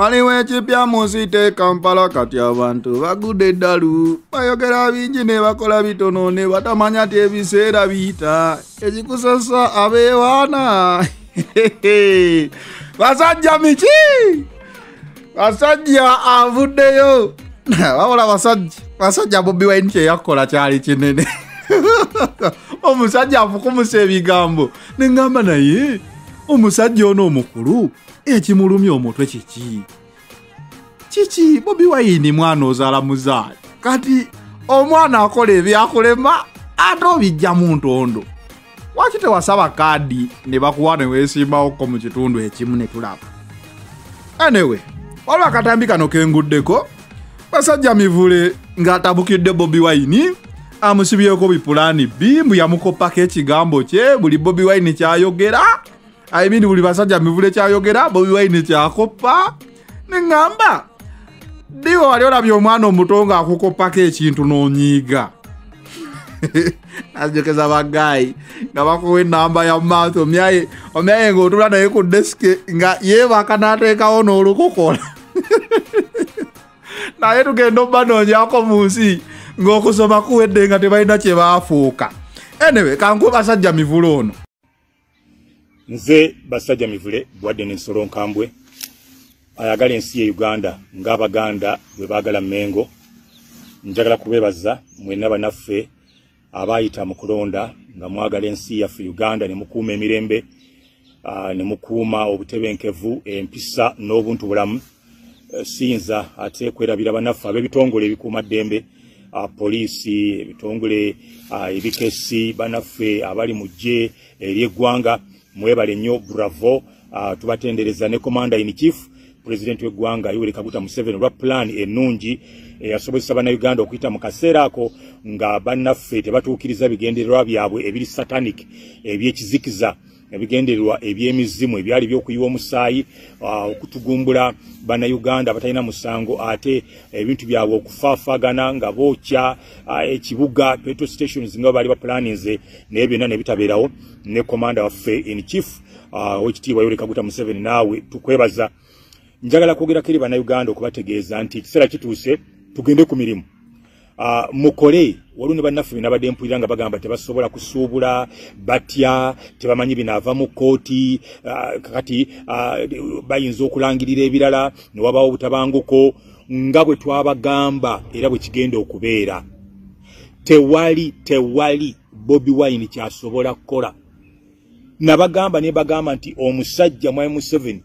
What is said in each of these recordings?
waliwo ekipya mu nsi te kampala kati abantu bagudde eddalu. Bayogera bingi ne bakola bitono ne batamanya ti ebiseera biyita. Ekikusasa abeewaana. Basajja miki? Basajja avuddeyo. Wabula basajja bobi wine kyeyakola kyali kinene. Omusajja afukumusa ebigambo. Neŋŋamba naye omusajja ono omukulu ekimulumya omutwe kiki? Kiki? Bobi wayini mwana ozaala muzaali. Kati omwana akola ebyakulema ate obijja mu ntondo. Waki tewasaba kaadi ne bakuwa ne weesimbawoko mu kitundu ekimu ne tulaba? Anyway waliwo akatambi kano kenguddeko. Basajja mivule ng'atabukidde bobi wayini amusibyeko bipulaani bimbu yamukoppako ekigambo kye buli bobi wayini kyayogera aimini buli basajja mivule kyayogera bobi wayini kyakoppa neŋŋamba diwe wali olabye omwana omuto ng'akukoppako ekintu n'onyiiga. Azijokeza bagayi nga bakuwa enamba ya maaso omyaye omyaye ng'otula naye ku desike nga yeebaka n'ateekawo n'olukokola. Naye tugenda obanoonyako mu nsi ng'okusoma kuwedde nga tebalina kye baafuuka. Enewe kankuba basajja mivule ono nze basajja mivule bwadde nensolo nkambwe ayagala ensi ye uganda ng'abaganda bwe baagala mmengo. Njagala kubeebaza mwenna banaffe abaayita mu kulonda nga mwagala ensi yaffe uganda ne mukuuma emirembe ne mukuuma obutebenkevu empisa n'obuntu bulamu. Siyinza ate kwerabira banaffe ab'ebitongole ebikuuma ddembe poliisi ebitongole ebikesi banaffe abali mu gye ery'eggwanga mwebale nnyo bravo tubatendereza ne commander in chief pulezidenti w'eggwanga yoweri kaguta museveni olwa pulaani ennungi eyasobozesa bannayuganda okuyita mu kaseera ako nga bannaffe tebatuukiriza bigendererwa byabwe ebiri satanic ebyekizikiza ebigendererwa ebyemizimu ebyali byokuyiwa omusaayi okutugumbula bannayuganda abatalina musango ate ebintu byabwe okufaafaagana nga bookya ekibuga petro stations nga baali bapulaninze naye byonna nebitabeerawo ne komanda waffe in chief owekitiibwa yoleka guta museveni naawe tukwebaza. Njagala kwogerako eri bannayuganda okubategeeza nti ekiseera kituuse tugende ku mirimu. Uh, mukole. Waliwo ne bannaffe binabadde mpulira nga bagamba tebasobola kusuubula batya tebamanyi binaava mu kooti kakati uh, bayinza okulangirira ebirala ne wabaawo obutabanguko nga bwe twabagamba era bwe kigenda okubeera. Tewali tewali bobi wine kyasobola kukola. Nabagamba ne bagamba nti omusajja mwai museveni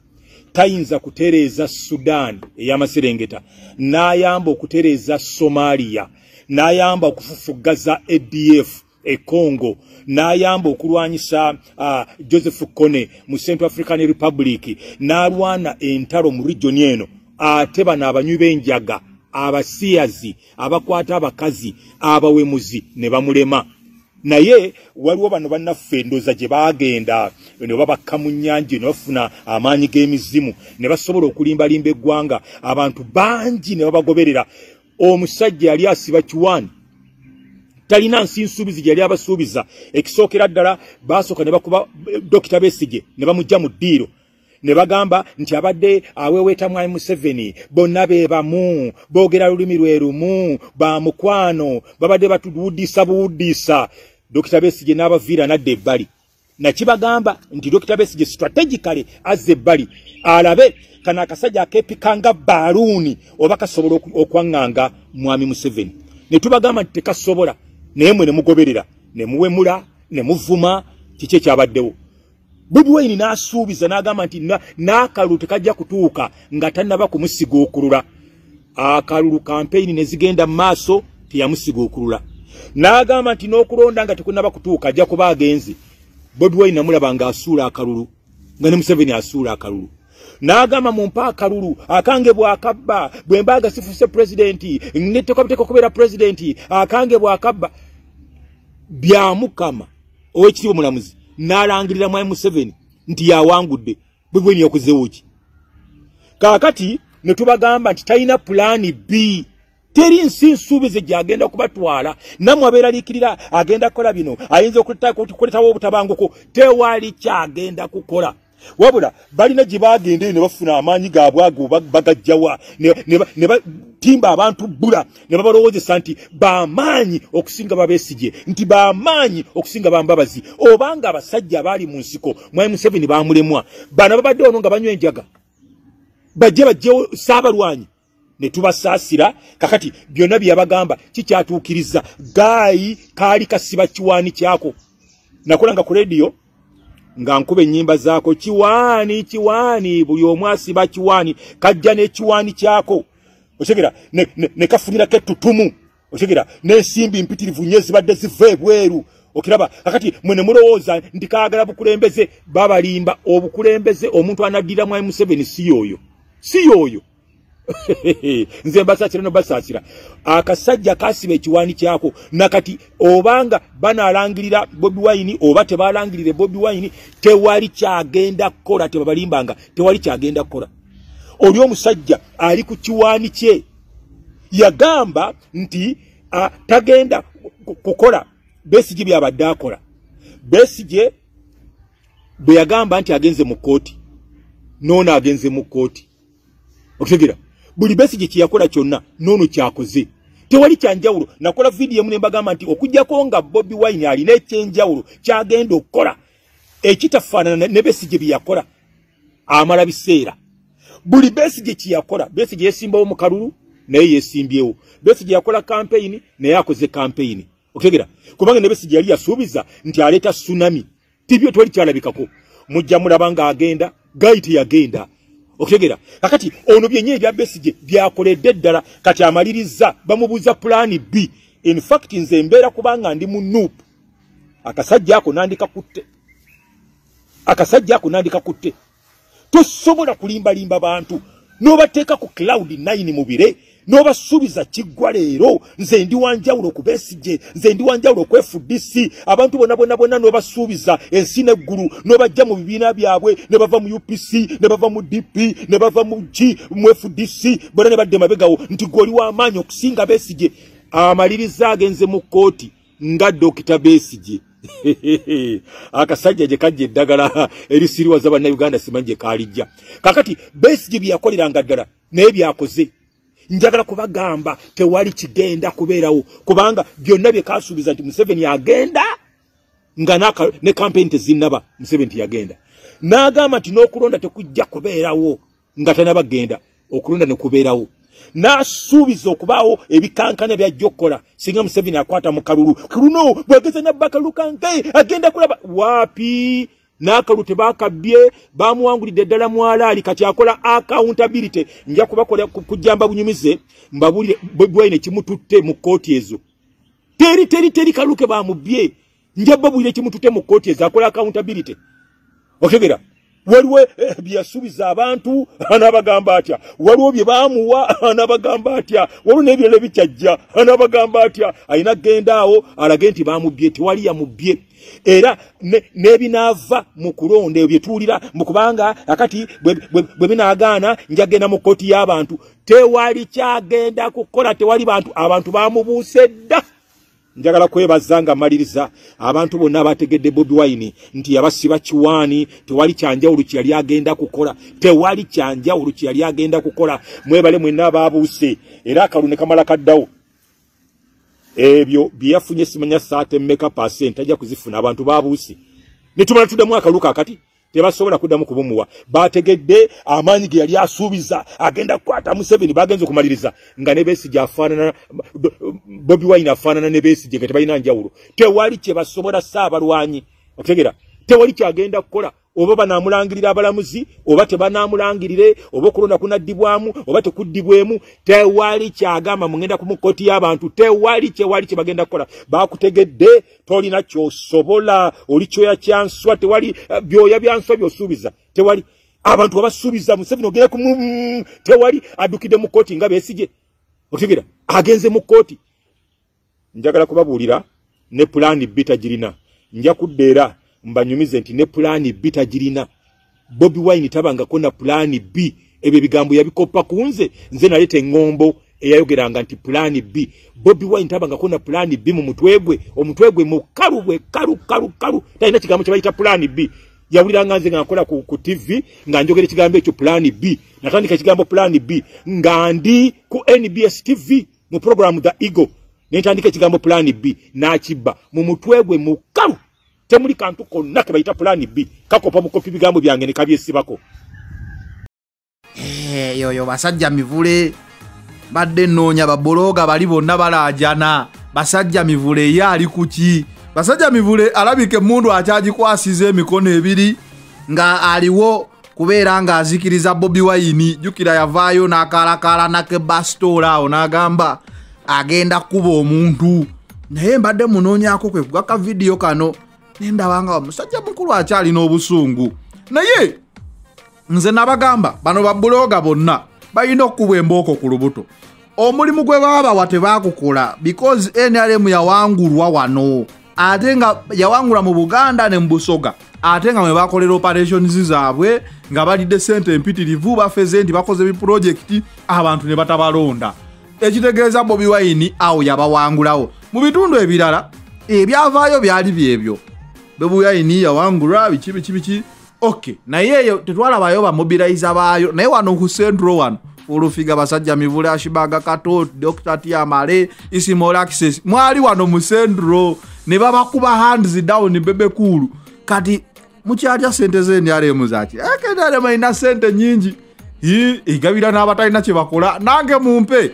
tayinza kutereeza sudan ey'amaserengeta n'ayamba okutereeza somaliya n'ayamba okufufuggaza adf e congo n'ayamba okulwanyisa uh, joseph kone mu central african republic n'alwana entalo mu regioni eno ate bano abanywi b'enjaga abasiyazi abakwata abakazi abawemuzi ne bamulema. Naye waliwo bano bannaffe endooza gye baagenda ne babakka mu nnyanja ne bafuna amaanyi g'emizimu ne basobola okulimbalimba eggwanga abantu bangi ne babagoberera omusajja yali asiba kiwani talina nsi nsuubizi gyeyali abasuubiza. Ekisookera ddala baasooka ne bakuba dokita besige ne bamugja mu ddiiro. Ne bagamba nti abadde aweweeta mwami museveni bonna be bamu boogera lulimi lwe lumu bamukwano babadde batuwuddisa buwuddisa dokita besige n'abaviira nadda ebbali nakibagamba nti dokita besige strategically azza ebbali alabe kano akasajja akepikanga baaluuni oba kasobola okwaŋŋanga mwami museveni. Ne tubagamba nti tekasobola naye mwe ne mugoberera ne muwemula ne muvuma kiki ekyabaddewo bobi wayini n'asuubiza n'agamba nti n'akalulu tekajja kutuuka nga tannaba kumusiga okulula. Akalulu kampeyini ne zigenda mu maaso teyamusiga okulula. N'agamba nti n'okulonda nga tekunaba kutuuka ajja kuba agenze bobi wayini namulaba ng'asuula akalulu nga ne museveni asuula akalulu. N'agamba mumpa akalulu akange bw'akabba bwe mbaaga sifuse pulezidenti netekabiteeka okubeera pulezidenti akange bw'akabba. Byamukama ow'ekitiibwa omulamuzi n'alangirira mwami museveni nti yawangudde bobi wayini yakozeewo ki? Kaakati ne tubagamba nti talina pulaani b teri nsi nsuubize gyagenda kubatwala nammwe abeeraliikirira agenda kukola bino. Ayinza okuletawo obutabanguko. Tewali kyagenda kukola. Wabula balina gye bagendeyo ne bafuna amaanyi gaabwe ago bagajjawa. Ne batimba abantu bbula. Ne babalowoozesa nti bamaanyi okusinga babeesige nti bamaanyi okusinga bambabazi. Obanga abasajja abaali mu nsiko mwai museveni bamulemwa bana babadde ono nga banywa enjaga. Bajje bajjewo saabalwanyi ne tubasaasira. Kakati byonna byeyabagamba kikyatuukiriza. Gaayi kaali kasiba kiwaani kyako. Nakola nga ku rediyo nga nkuba ennyimba zaako kiwaani kiwaani buli omu asiba kiwaani. Kajja n'ekiwaani kyako. Otegera ne, kafunirako ettutumu otegera n'ensimbi mpitirivu nnyo zibadde ziva ebweru. Okiraba kakati mwe ne mulowooza nti kaagala bukulembeze babalimba obukulembeze omuntu anaddira mwai museveni si yoyo. Si yoyo nze mbasaasira nobasaasira akasajja kasiba ekiwaani kyako nakati obanga banalangirira bobi wine oba tebalangirire bobi wine tewali kyagenda kukola tebabalimbanga tewali kyagenda kukola. Oli omusajja ali ku kiwaani kye yagamba nti a, tagenda kukola besige byabadde akola. Besige bwe yagamba nti agenze mu kooti noono agenze mu kooti okutegera buli besige kyeyakola kyonna noono kyakoze. Tewali kyanjawulo. Nakola vidiyo emu nembagamba nti okugjako nga bobi wine alina ekyenjawulo kyagenda okukola ekitafaanana ne besige byeyakola amala biseera. Buli besige kyeyakola besige yesimbawo mu kalulu naye yesimbyewo besige yakola kampeyini naye akoze kampeyini okutegera kubanga ne besige yali yasuubiza nti aleeta tsunami. Tibyo tewali kyalabikako. Mujja mulaba ng'agenda gayi teyagenda okutegera kakati ono byenyewe ebya besige byakoledde ddala kati amaliriza bamubuuza pulaani b. Infact nze embeera kubanga ndi mu nuup akasajja ako nandika kutte. Akasajja ako nandika kutte. Tosobola kulimbalimba bantu. N'obateeka ku cloud 9 mu bire n'obasuubiza kiggwa leero nze ndi wanjawulo ku besige nze ndi wanjawulo ku fdc abantu bonna bonna bonna n'obasuubiza ensi neggulu n'obajja mu bibiina byabwe ne bava mu upc ne bava mu dp ne bava mu ki mu fdc bonna ne badde mabegawo nti gwe oli w'amaanyi okusinga besige amaliriza agenze mu kooti nga dokita besige akasajja gye kajja eddagala erisiriwaza bannayuganda simanyi gye kaalijja. Kakati besige byeyakoleranga ddala naye byakoze njagala kubagamba tewali kigenda kubeerawo kubanga byonna byekasuubiza nti museveni agenda nga ne kampeni tezinnaba museveni tiyagenda n'agamba nti n'okulonda tekujja kubeerawo nga tanabagenda okulonda ne kubeerawo. N'asuubiza okubaawo ebikankana byajja okukola singa museveni akwata mu kalulu. Kaluno bwageza nabba akalulu kanke agenda kulaba waapi n'akalu tebakabbye bamuwangulidde ddala mwalaali kati akola accountability nja kubakola kujjamba bunyumize mbabulire bwine kimututte mu kooti ezo. Teri teri teri kaluke bamubbye nja babulire kimututte mu kooti ezo akola accountability. Otegera waliwo eh, byeyasuubiza abantu anaabagamba atya? Waliwo bye baamuwa anaabagamba atya? Waliwo n'ebirala bikyajja anaabagamba atya? Alina genda awo alage nti bamubbye tewali yamubbye era n'ebinaava mu kulonda ebyo byetuwulira mukubanga akati bwe binaagaana njagenda mu kooti y'abantu. Tewali kyagenda kukola tewali bantu abantu bamubuuse dda njagala kwebaza nga maliriza abantu bonna abategedde bobi wine nti yabasiba kiwaani tewali kyanjawulo kyeyali agenda kukola tewali kyanjawulo kyeyali agenda kukola. Mwebale mwenna ababuuse era akalu ne kamala kaddawo. Ebyo byeyafunye simanya saate mmeka pasent ajja kuzifuna abantu babuuse netumala tuddamu akaluka akati tebasobola kuddamu kubumuwa. Bategedde amaanyi ge yali asuubiza agenda kukwata museveni bagenza okumaliriza. Nga ne besige afaanana bobi wine afaanana ne besige nga tebalina njawulo. Tewali kye basobola saabalwanyi okutegera tewali kyagenda kukola oba banamulangirira abalamuzi oba tebanamulangirire oba okulonda kunaddibwamu oba tekuddibwemu tewali kyagamba mugenda ku mukoti y'abantu tewali kyewali kyebagenda kukola. Bakutegedde tolina kyosobola oli kyoya kyanswa tewali uh, byoya byanswa byosuubiza tewali. Abantu abasuubiza museveni ogenda ku tewali addukidde mu kooti nga besije otegera agenze mu kooti njagala kubabuulira ne pulaani bitagirina nja kudda era mbanyumize nti ne pulaani b tagirina. Bobi wine tabangako na pulaani b. Ebyo ebigambo yabikoppa ku nze nze naleeta eŋŋombo eyayogeranga nti pulaani b. Bobi wine tabangako na pulaani b mu mutwe gwe omutwe gwe mukalu bwe kalu kalu kalu. Talina kigambo kye bayita pulaani b. Yawuliranga nze nga nkola ku, ku tv nga njogera ekigambo ekyo plan b. Natandika ekigambo plan b. Nga ndi ku nbs tv mu programu the eagle. Nentandika ekigambo plan b. Nakibba mu mutwe gwe mukalu temuli kantu konna ke bayita plan b. Kakopa bukopi bigambo byange nekabyesibako eyo yo basajja mivule. Badde nnoonya babulooga bali bonna balaajana. Basajja mivule ye ali kuki basajja mivule alabika emundu akyagikwasiza emikono ebiri nga aliwo kubeera ng'azikiriza bobi wayini jjukira yavaayo n'akaalakaala nakebasitoola awo n'agamba agenda kuba omuntu. Naye mbadde munoonyako kwe kugaka vidiyo kano nendaba nga omusajja mukulu akyalina obusungu. Naye nze nabagamba bano babulooga bonna balina okukubwa embooko ku lubuto. Omulimu gwe baabawa tebaakukola because nrm yawangulwa wano. Ate nga yawangula mu buganda ne mu busoga ate nga mwe bakolera operations zaabwe nga balidde sente empitirivu bafeze nti bakoze bipulojekiti abantu ne batabalonda. Ekitegeeza bobi wayini awo yabawangulawo. Mu bitundu ebirala ebyavaayo byali byebyo bobi wayini yawangulwa biki biki biki. Ok naye eyo tetwalabayo bamobiliza baayo. Naye wano ku centro wano olufiga basajja mivule ashibaga kato dr tiamale isimola access mwali wano mu centro ne babakuba hands down bebekulu kati mukyatya sente z'endyalemu zaki ekendyalemu alina sente nyingi. Hi, igabira n'abatalina kye bakola. Nange mumpe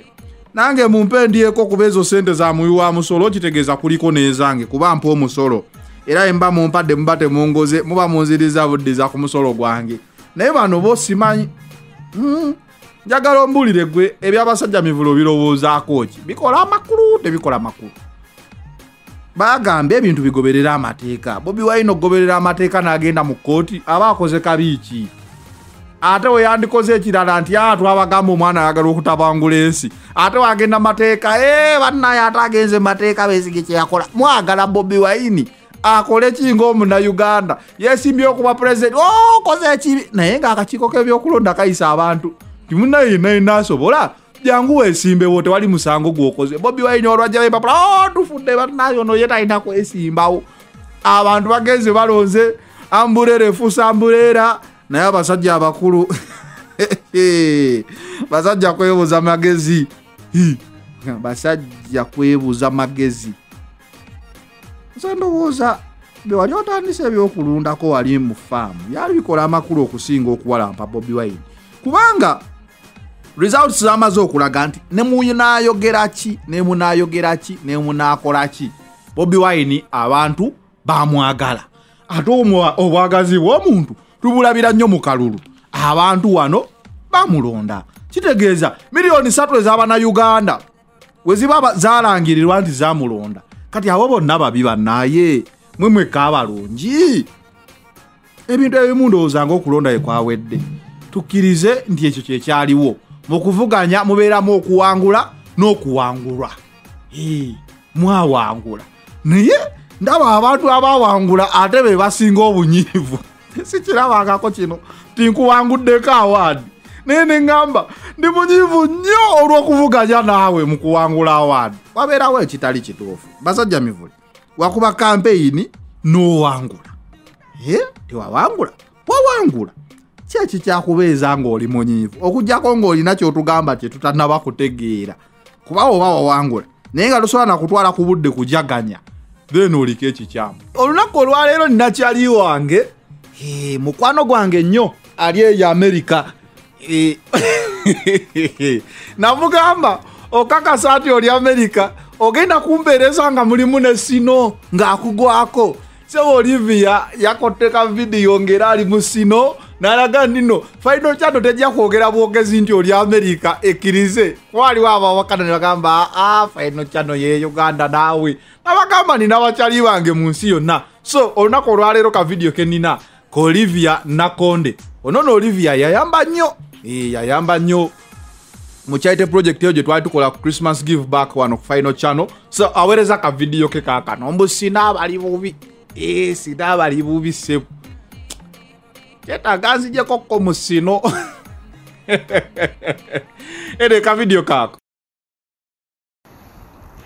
nange mumpe ndyeko kuba ezo sente za muyi wa musolo kitegeeza kuliko n'ezange kuba mpa omusolo era emba mumpadde muba temungoze muba munziriza buddiza ku musolo gwange. Naye bano bo simanyi Mm, njagala ombulire gwe ebyabasajja mivulo birowoozaako ki? Bikola amakulu tebikola makulu. Bagamba ebintu bigoberera amateeka. Bobi wayina okugoberera amateeka n'agenda mu kooti aba akoze kabiiki ate we yandikoze ekirala nti a twabagamba omwana ayagala okutabangula ensi. Ate wagenda mateeka e bannaye ate agenze mateeka besige kyeyakola mwagala bobi wayini akole ki ngaomunauganda yesimbye okuba pulezidenti okoze ekibi naye ngaakakiiko k'ebyokulonda kayisa abantu. Timunainaina asobola jangu weesimbewo tewali musango gwokoze. Bobi wayini olwajja bempapula o tufudde bannaye ono ye talina kwesimbawo. Abantu bagenze balonze ambuleera efuusa ambuleera. Naye abasajja abakulu basajja kwebuuza magezi. Basajja kwebuuza magezi nze ndowooza bye wali otandisa ebyokulundako wali mu faamu byali bikola amakulu okusinga okuwalampa bobi wine. Kubanga results zamaze okulaga nti ne munaayogera ki ne munaayogera ki ne munaakola ki? Bobi wine abantu bamwagala. Ate obwagazi bw'omuntu tubulabira nnyo mu kalulu. Abantu wano bamulonda. Kitegeeza miliyoni satu ez'abannauganda we ziba ba- zalangirirwa nti zamulonda kati abo bonna babi bannaye mwe mweka abalungi ebintu ebimu ndowooza ngaokulonda yekwawedde tukkirize nti ekyo kyekyaliwo mu kuvuganya mubeeramu okuwangula n'okuwangulwa. Mwawangula. Naye ndaba abantu abawangula ate be basinga obunyiivu. Sikirabangako kino. Tinkuwanguddeko awaadi naye neŋŋamba ndi munyiivu nnyo olw'okuvuganya naawe mu kuwangula awaadi wabeerawo ekitali kituufu? Basajja mivule wakuba kampeyini? N'owangula. Tewawangula wawangula kyeki kyakubeeza ng'oli munyiivu? Okugjako ng'olina kyotugamba kye tutanaba kutegeera. Kuba oba wawangula naye nga tosobola nakutwala ku budde kujaganya then oliko ekikyamu. Olunaku olwaleero ninakyali wange Eh, mukwano gwange nnyo ali eyo amerika namugamba okakasa nti oli amerika ogenda kumpeereza nga mulimu ne sino ng'akugwako. Seba olivia yakoteka vidiyo ng'era ali mu sino nalaga nino faino kyano tejja kwogera bwogezi nti oli amerika ekkirize. Waliwo abawakana ne bagamba aa faino kyano ye uganda naawe. Nabagamba nina bakyali bange mu nsi yonna. So olunaku olwaleero ka vidiyo ke nina ka olivia nakonde. Ono no olivia yayamba nnyo. Eh, yayamba nnyo. Mukyaite project eyo gye twali tukola ku christmas give back wano ku final channel. So aweereza ka vidiyo ke kaakano mbu sina abali bubi. Sina abali bubi sebu kyetaaga nzijekokko mu sino. Ere ka vidiyo kaako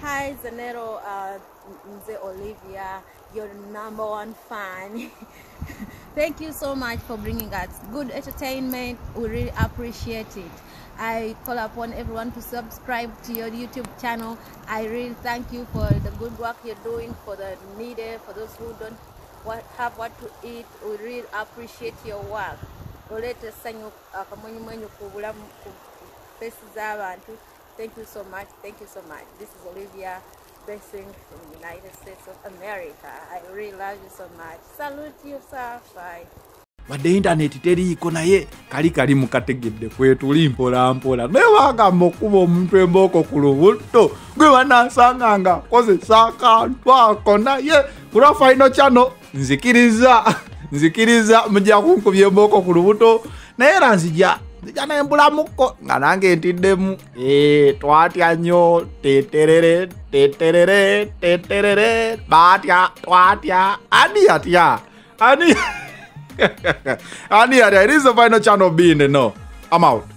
Hi, Zanero, uh, Mze Olivia, your number one fan. Thank you so much for bringing us good entertainment. We really appreciate it. I call upon everyone to subscribe to your YouTube channel. I really thank you for the good work you're doing for the needy, for those who don't have what to eat. We really appreciate your work. Uh, Z'abantu. Thank you so much. Thank you so much. This is Olivia Blessing from the United States of America. I really love you so much. Salute yourself. Bye. wadde intaneti teriiko naye kali kali mukategedde kwetuli mpolampola naye bagamba okuba omuntu embooko ku lubuto gwe banansanganga kozesa akantu ako naye kulwa faino kyano nzikiriza nzikiriza mujja kunkubya embooko ku lubuto naye era nzija nzija nembulamuko nga nange ntiddemu ee twatya nnyo teterere teterere teterere. Batya twatya ani yatya ani Ani, it is the final channel being no. I'm out.